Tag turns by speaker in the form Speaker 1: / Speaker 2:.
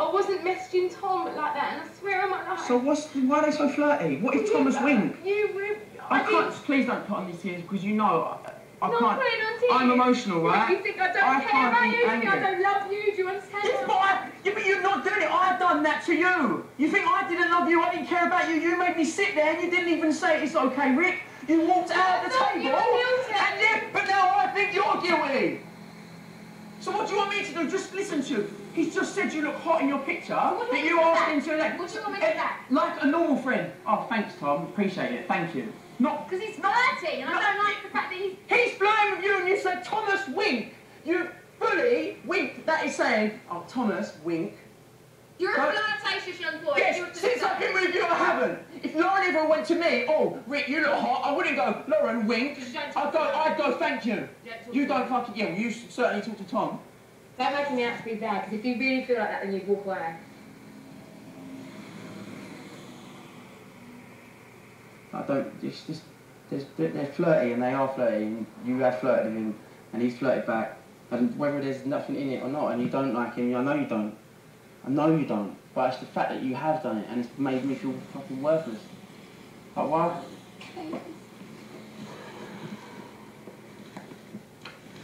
Speaker 1: I wasn't messaging Tom like that, and I swear on my life.
Speaker 2: So what's why are they so flirty? What is Thomas Wink?
Speaker 1: You were.
Speaker 2: I
Speaker 1: I
Speaker 2: can't. Please don't put on these tears because you know I, I
Speaker 1: Not
Speaker 2: can't.
Speaker 1: putting on tears.
Speaker 2: I'm emotional, right?
Speaker 1: You think I don't
Speaker 2: I
Speaker 1: care about you? You think I don't love you? Do you understand?
Speaker 2: Yeah, but, I, yeah, but you're not doing it. I've done that to you. You think I didn't love you? I didn't care about you. You made me sit there and you didn't even say it's okay, Rick. You walked out of the table.
Speaker 1: you were guilty.
Speaker 2: And then, but now I think you're guilty. So what do you want me to do? Just listen. He's just said you look hot in your picture.
Speaker 1: What
Speaker 2: that
Speaker 1: you
Speaker 2: you
Speaker 1: want me
Speaker 2: asked him to like.
Speaker 1: What do you want me to
Speaker 2: eh? Like a normal friend. Oh, thanks, Tom. Appreciate it. Thank you. Not
Speaker 1: Because he's flirty, and I don't like the fact that he's.
Speaker 2: He's flirting with you and you said Thomas Wink. You fully Wink. That is saying, oh, Thomas Wink.
Speaker 1: You're a flirtatious young boy. You're
Speaker 2: Yes,
Speaker 1: just
Speaker 2: since I've been with you, I haven't. If Lauren ever went to me, oh, Rick, you look hot, I wouldn't go, Lauren, wink.
Speaker 1: Because you don't talk
Speaker 2: I'd go, I'd go, thank you.
Speaker 1: You don't
Speaker 2: You don't fucking, yeah, well, you certainly talk to Tom.
Speaker 1: Don't make me out to be bad, because if you really feel like that, then you'd walk away.
Speaker 2: I don't, it's just, there's, they're flirty and they are flirty and you have flirted with him and he's flirted back. And whether there's nothing in it or not and you don't like him, I know you don't. I know you don't. But it's the fact that you have done it and it's made me feel fucking worthless. Like, why?
Speaker 1: Okay,